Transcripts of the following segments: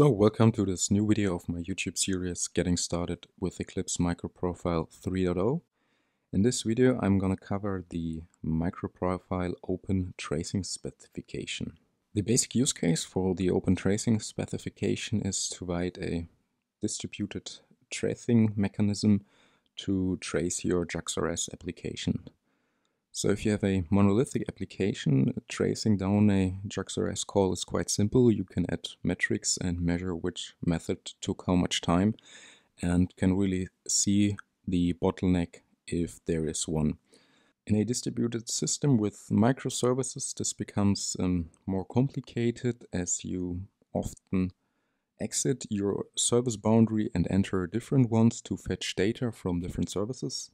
So welcome to this new video of my YouTube series Getting Started with Eclipse Microprofile 3.0. In this video I'm to cover the microprofile open tracing specification. The basic use case for the open tracing specification is to provide a distributed tracing mechanism to trace your JAX-RS application. So if you have a monolithic application, tracing down a JAX-RS call is quite simple. You can add metrics and measure which method took how much time and can really see the bottleneck if there is one. In a distributed system with microservices, this becomes um, more complicated as you often exit your service boundary and enter different ones to fetch data from different services.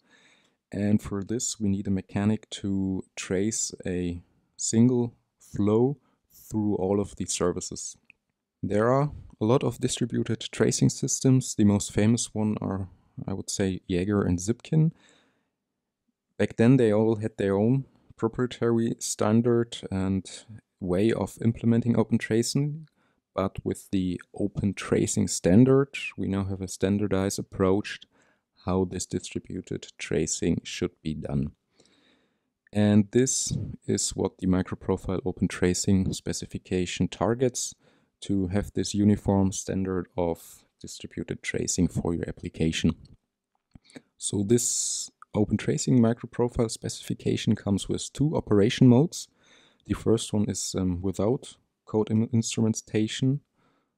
And for this, we need a mechanic to trace a single flow through all of these services. There are a lot of distributed tracing systems. The most famous one are, I would say, Jaeger and Zipkin. Back then, they all had their own proprietary standard and way of implementing open tracing. But with the open tracing standard, we now have a standardized approach how this distributed tracing should be done. And this is what the microprofile open tracing specification targets to have this uniform standard of distributed tracing for your application. So this open tracing microprofile specification comes with two operation modes. The first one is um, without code instrumentation.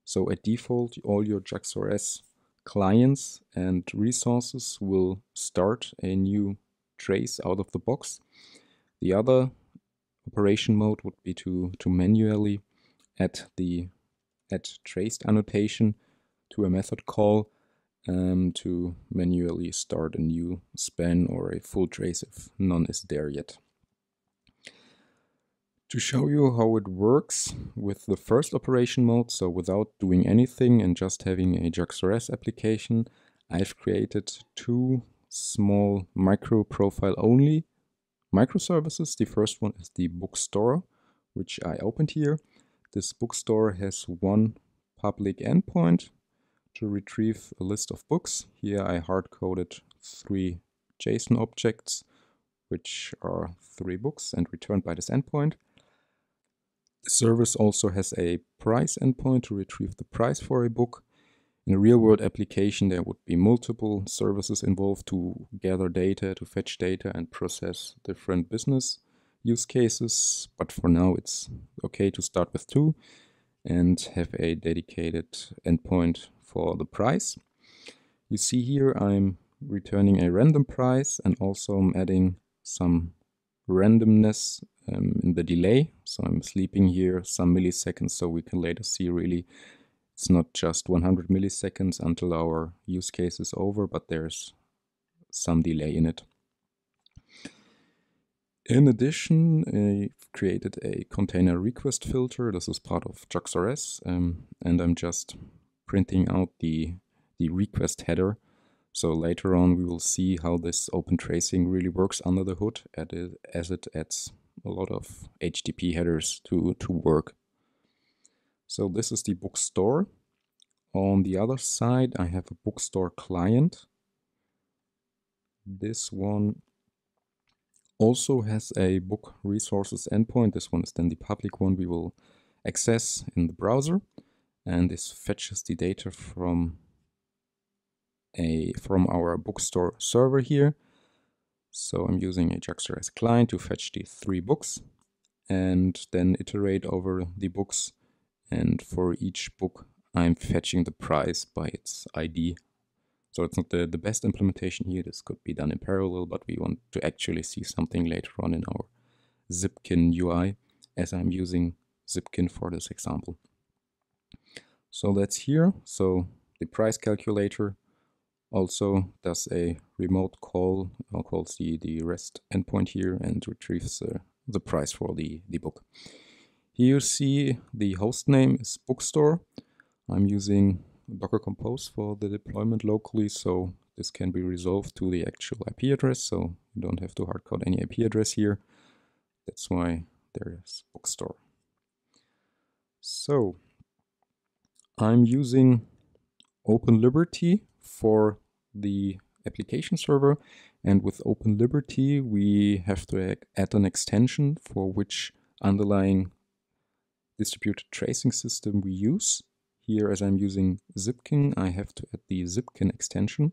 So at default, all your JAX-RS clients and resources will start a new trace out of the box. The other operation mode would be to, to manually add the add traced annotation to a method call um, to manually start a new span or a full trace if none is there yet. To show you how it works with the first operation mode, so without doing anything and just having a JAX-RS application, I've created two small micro profile only microservices. The first one is the bookstore, which I opened here. This bookstore has one public endpoint to retrieve a list of books. Here I hard-coded three JSON objects, which are three books and returned by this endpoint. Service also has a price endpoint to retrieve the price for a book. In a real-world application, there would be multiple services involved to gather data, to fetch data and process different business use cases. But for now, it's okay to start with two and have a dedicated endpoint for the price. You see here I'm returning a random price and also I'm adding some randomness um, in the delay. So I'm sleeping here some milliseconds so we can later see really it's not just 100 milliseconds until our use case is over, but there's some delay in it. In addition, I've created a container request filter. This is part of JAX-RS, um, and I'm just printing out the, the request header so later on we will see how this open tracing really works under the hood as it adds a lot of HTTP headers to, to work. So this is the bookstore. On the other side I have a bookstore client. This one also has a book resources endpoint. This one is then the public one we will access in the browser. And this fetches the data from a from our bookstore server here. So I'm using a JAX-RS client to fetch the three books and then iterate over the books. And for each book, I'm fetching the price by its ID. So it's not the, the best implementation here. This could be done in parallel, but we want to actually see something later on in our Zipkin UI as I'm using Zipkin for this example. So that's here. So the price calculator also does a remote call, uh, calls the, the REST endpoint here and retrieves uh, the price for the, the book. Here you see the host name is bookstore. I'm using Docker Compose for the deployment locally, so this can be resolved to the actual IP address, so you don't have to hardcode any IP address here. That's why there is bookstore. So I'm using OpenLiberty for the application server and with Open Liberty, we have to add an extension for which underlying distributed tracing system we use. Here as I'm using Zipkin I have to add the Zipkin extension.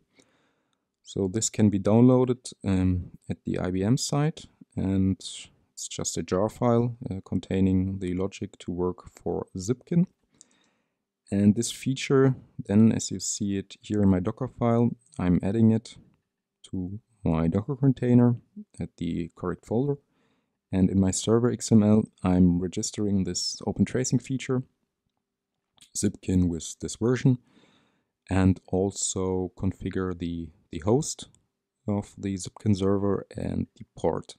So this can be downloaded um, at the IBM site and it's just a jar file uh, containing the logic to work for Zipkin. And this feature, then as you see it here in my Docker file, I'm adding it to my Docker container at the correct folder. And in my server XML, I'm registering this open tracing feature, Zipkin with this version, and also configure the, the host of the Zipkin server and the port.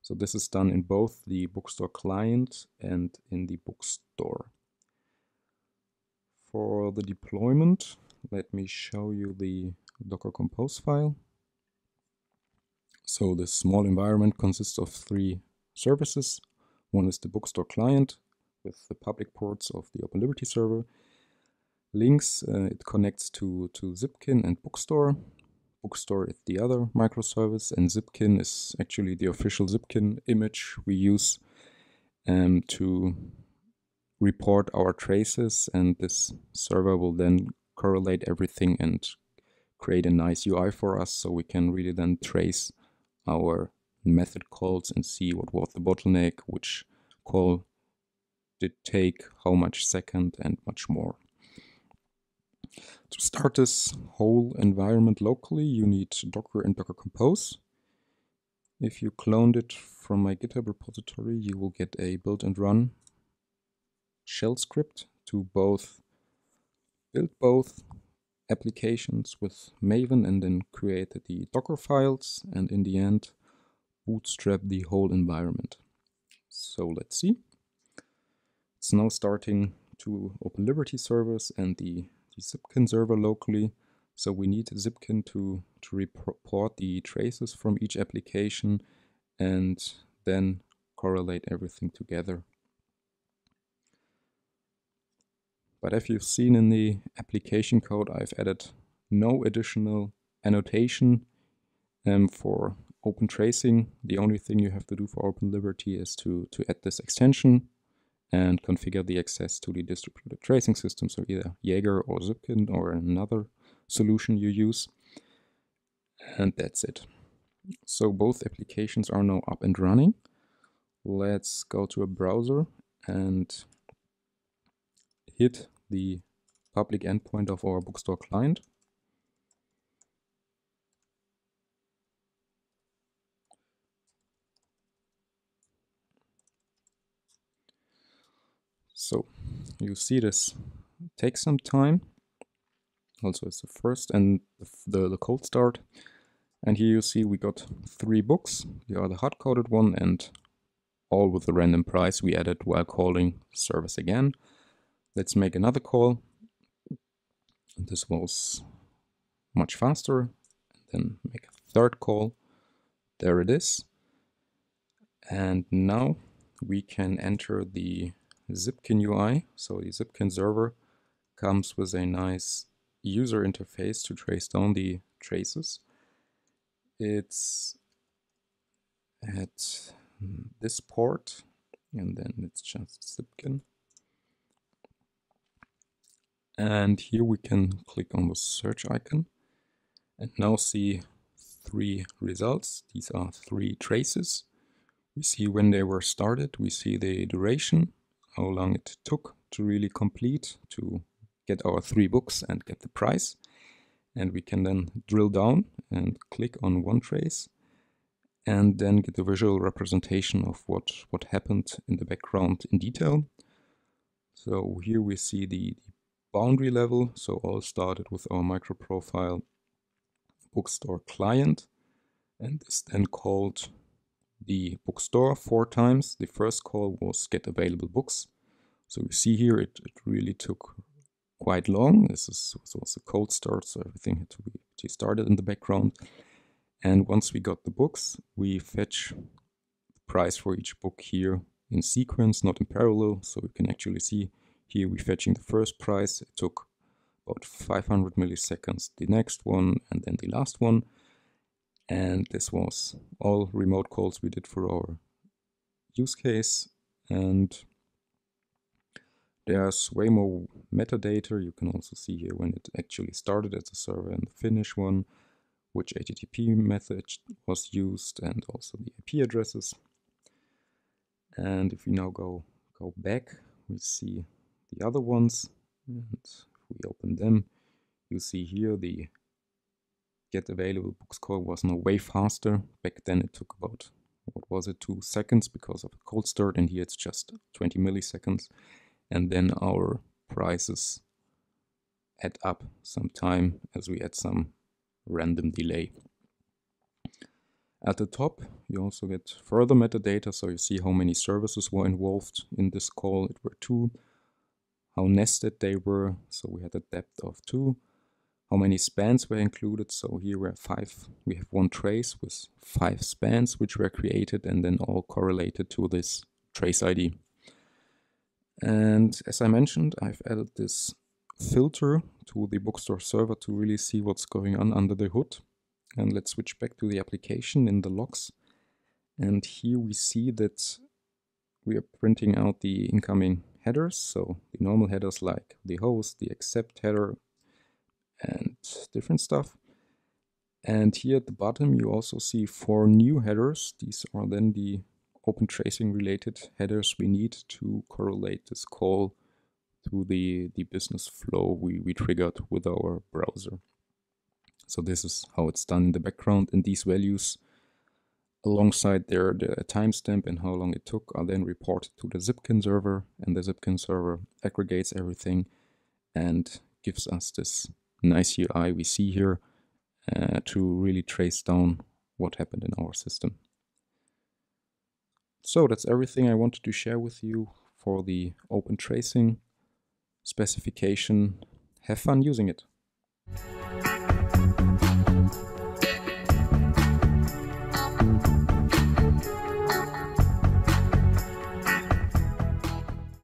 So this is done in both the Bookstore client and in the Bookstore. For the deployment, let me show you the Docker Compose file. So this small environment consists of three services. One is the Bookstore client with the public ports of the Open Liberty server. Links, uh, it connects to, to Zipkin and Bookstore. Bookstore is the other microservice and Zipkin is actually the official Zipkin image we use um, to report our traces and this server will then correlate everything and create a nice UI for us so we can really then trace our method calls and see what was the bottleneck, which call did take, how much second and much more. To start this whole environment locally, you need Docker and Docker Compose. If you cloned it from my GitHub repository, you will get a build and run shell script to both build both applications with Maven and then create the Docker files and in the end bootstrap the whole environment. So let's see. It's now starting to open Liberty servers and the, the Zipkin server locally. So we need Zipkin to, to report the traces from each application and then correlate everything together. But as you've seen in the application code, I've added no additional annotation um, for open tracing. The only thing you have to do for open liberty is to, to add this extension and configure the access to the distributed tracing system, so either Jaeger or Zipkin or another solution you use. And that's it. So both applications are now up and running. Let's go to a browser and hit the public endpoint of our bookstore client. So you see this takes some time. Also it's the first and the, the cold start. And here you see we got three books. They are the hard-coded one and all with the random price we added while calling service again. Let's make another call. This was much faster. Then make a third call. There it is. And now we can enter the Zipkin UI. So the Zipkin server comes with a nice user interface to trace down the traces. It's at this port and then it's just Zipkin. And here we can click on the search icon and now see three results. These are three traces. We see when they were started, we see the duration, how long it took to really complete, to get our three books and get the price. And we can then drill down and click on one trace and then get a visual representation of what, what happened in the background in detail. So here we see the, the boundary level. So all started with our microprofile bookstore client and is then called the bookstore four times. The first call was get available books. So you see here it, it really took quite long. This is was a cold start, so everything had to be started in the background. And once we got the books, we fetch the price for each book here in sequence, not in parallel. So you can actually see Here we're fetching the first price. It took about 500 milliseconds, the next one, and then the last one. And this was all remote calls we did for our use case. And there's way more metadata. You can also see here when it actually started as a server and the finish one, which HTTP method was used, and also the IP addresses. And if we now go go back, we see the other ones. And if we open them, you see here the get available books call was no way faster. Back then it took about, what was it, two seconds because of a cold start, and here it's just 20 milliseconds and then our prices add up some time as we add some random delay. At the top, you also get further metadata, so you see how many services were involved in this call. It were two. How nested they were, so we had a depth of two. How many spans were included, so here we have five. We have one trace with five spans which were created and then all correlated to this trace ID. And as I mentioned, I've added this filter to the bookstore server to really see what's going on under the hood. And let's switch back to the application in the logs. And here we see that we are printing out the incoming headers. So the normal headers like the host, the accept header, and different stuff. And here at the bottom, you also see four new headers. These are then the open tracing related headers we need to correlate this call to the, the business flow we, we triggered with our browser. So this is how it's done in the background and these values alongside their the timestamp and how long it took are then reported to the Zipkin server and the Zipkin server aggregates everything and gives us this nice UI we see here uh, to really trace down what happened in our system. So that's everything I wanted to share with you for the open tracing specification. Have fun using it.